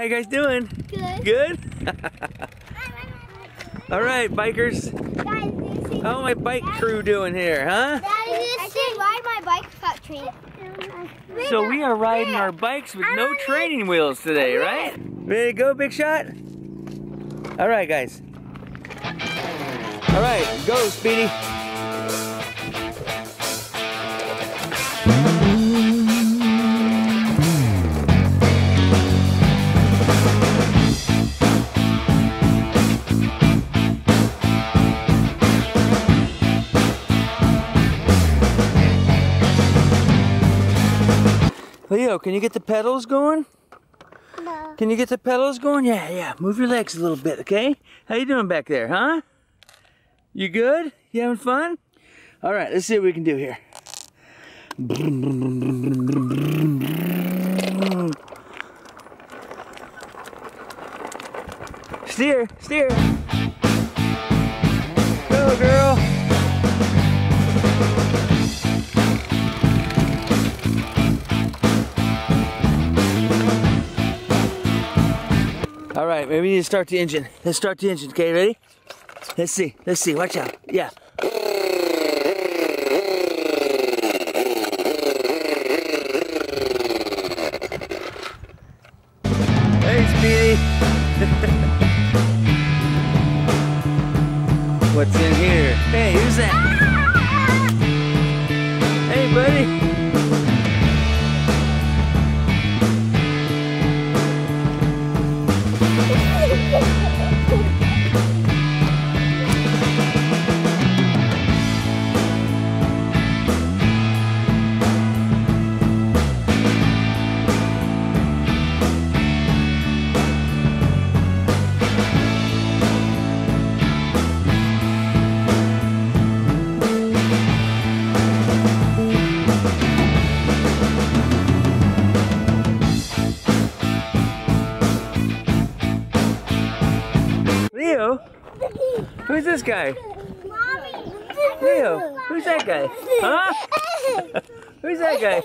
How you guys doing? Good. Good? All right, bikers. Guys, this is How my bike crew doing here, huh? Daddy, I can ride my bike without training. So we are riding our bikes with no training wheels today, right? Ready to go, big shot? All right, guys. All right, go, Speedy. Leo, can you get the pedals going? No. Can you get the pedals going? Yeah, yeah. Move your legs a little bit, okay? How you doing back there, huh? You good? You having fun? All right, let's see what we can do here. Steer, steer. Go, girl. Right, maybe we need to start the engine. Let's start the engine. Okay, ready? Let's see. Let's see. Watch out. Yeah. This guy? Mommy. Leo, who's that guy? Huh? Who's that guy?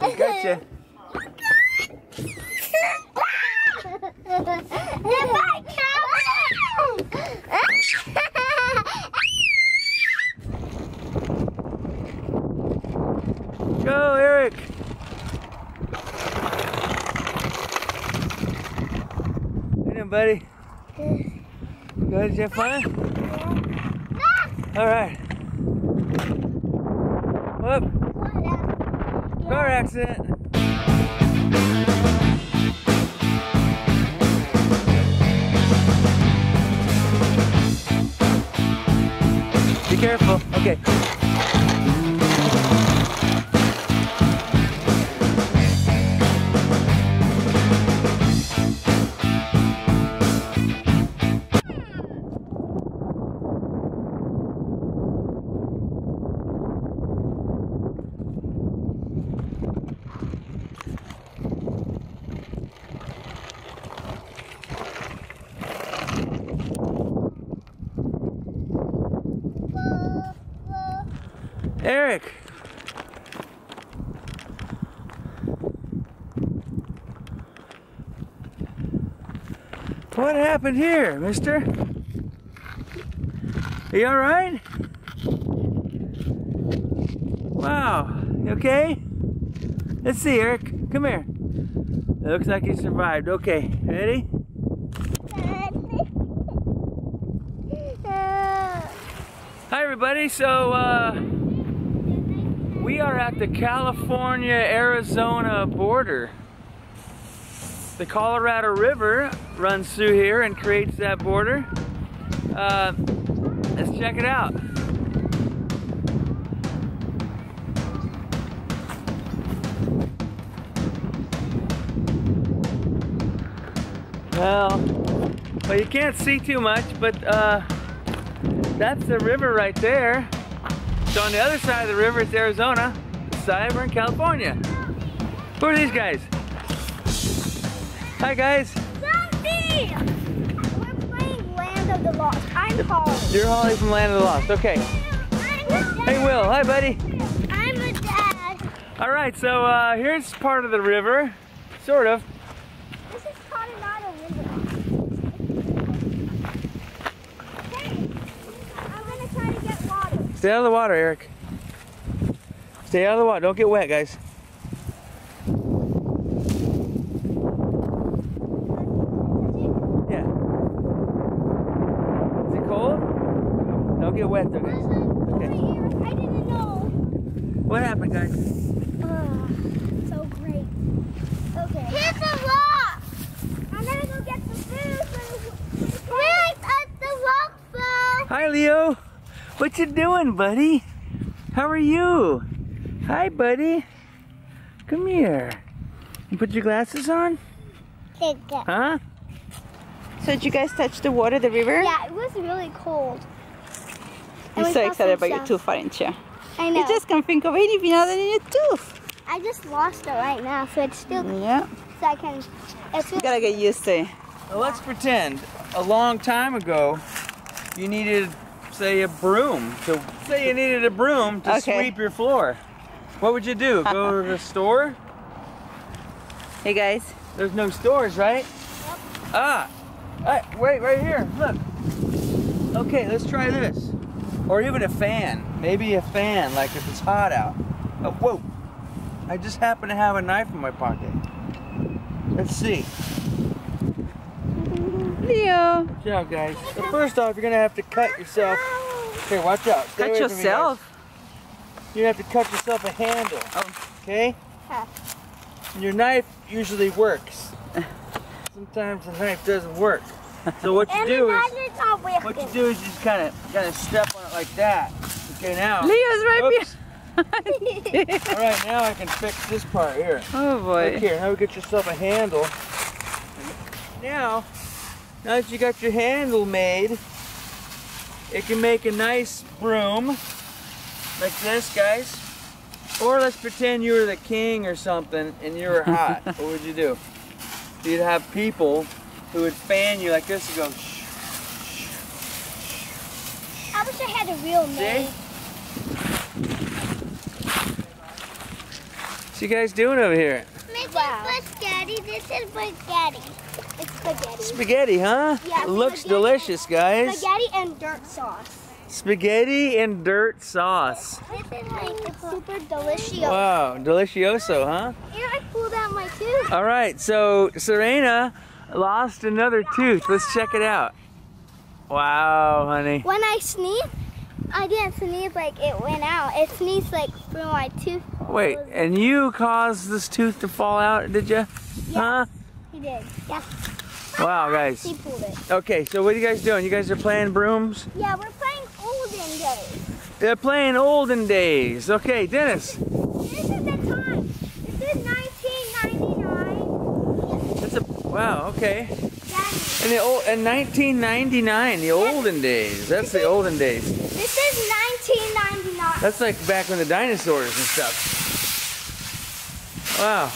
I Gotcha. Go, Eric. How you doing, buddy? Good. Did you have fun? Yeah. All right. Whoop. Car accident. Be careful. Okay. Eric. What happened here, mister? Are you alright? Wow. You okay? Let's see, Eric. Come here. It looks like you survived. Okay. Ready? Hi, everybody. So, uh, we are at the California Arizona border. The Colorado River runs through here and creates that border. Uh, let's check it out. Well, well, you can't see too much, but uh, that's the river right there. So on the other side of the river it's Arizona. This side we're in California. Who are these guys? Hi guys. Zombie! We're playing Land of the Lost. I'm Paul. You're Holly from Land of the Lost. Okay. Hey Will. Hi buddy. I'm a dad. All right, so uh, here's part of the river, sort of. This is Colorado River. Hey, I'm gonna try to get water. Stay out of the water, Eric. Stay out of the water. Don't get wet, guys. Yeah. Is it cold? Don't get wet, though, guys. Okay. I didn't know. What happened, guys? Ugh, so great. Okay. Here's the rock. I'm gonna go get some food. Wait, at the rock fell. Hi, Leo. What you doing, buddy? How are you? Hi, buddy. Come here. You put your glasses on? Take it. Huh? So did you guys touch the water, the river? Yeah, it was really cold. And I'm so excited some about your stuff. tooth, aren't you? I know. You just can't think of anything other than your tooth. I just lost it right now, so it's still Yeah. so I can. It's You gotta get used to it. Well, let's pretend a long time ago you needed, say, a broom. To say you needed a broom to Okay. sweep your floor. What would you do? Go to the store? Hey guys. There's no stores, right? Ah, ah, wait, right here. Look. Okay, let's try this. Or even a fan. Maybe a fan, like if it's hot out. Oh, whoa. I just happen to have a knife in my pocket. Let's see. Leo. Watch out, guys. So first off, you're gonna have to cut yourself. Here, watch out. Stay Cut away from me, yourself. guys. You have to cut yourself a handle. Oh. Okay? And your knife usually works. Sometimes the knife doesn't work. So what you do is it's not working. what you do is you just kind of kind of step on it like that. Okay, now. Leo's right Oops. behind. All right, now I can fix this part here. oh boy. Look boy. here, now get yourself a handle. Now, now that you got your handle made, it can make a nice broom like this, guys. Or let's pretend you were the king or something and you were hot. what would you do? You'd have people who would fan you like this and go, shh. I wish I had a real See? name. What's you guys doing over here? Wow. spaghetti. This is spaghetti. It's spaghetti. Spaghetti, huh? Yeah, looks spaghetti. delicious, guys. Spaghetti and dirt sauce. Spaghetti and dirt sauce. Super delicious. Wow, delicioso, huh? And I pulled out my tooth. All right, so Serena lost another tooth. Let's check it out. Wow, honey. When I sneezed, I didn't sneeze like it went out. It sneezed like through my tooth. Wait, and you caused this tooth to fall out, did you? Huh? He did. Yeah, Wow, guys. he pulled it. Okay, so what are you guys doing? You guys are playing brooms? Yeah, we're playing olden days. They're playing olden days. Okay, Dennis. This is the time. This is 1999. That's a wow. Okay. And the old, in 1999, the olden days. That's the olden days. This is 1999. That's like back when the dinosaurs and stuff. Wow.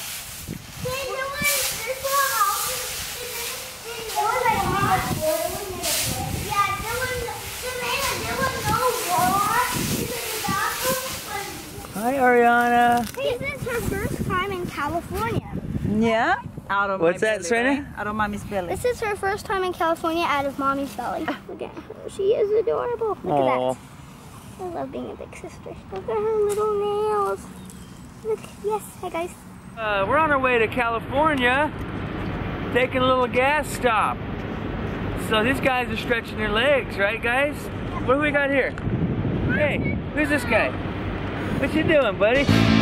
Hi, Ariana. This is her first time in California. Yeah. Out of What's my that, belly, Serena? right? Out of mommy's belly. This is her first time in California out of mommy's belly. Look at her. She is adorable. Look Aw. at that. I love being a big sister. Look at her little nails. Look. Yes. Hi, guys. Uh, we're on our way to California, taking a little gas stop. So these guys are stretching their legs, right, guys? What do we got here? Hey, who's this guy? What you doing, buddy?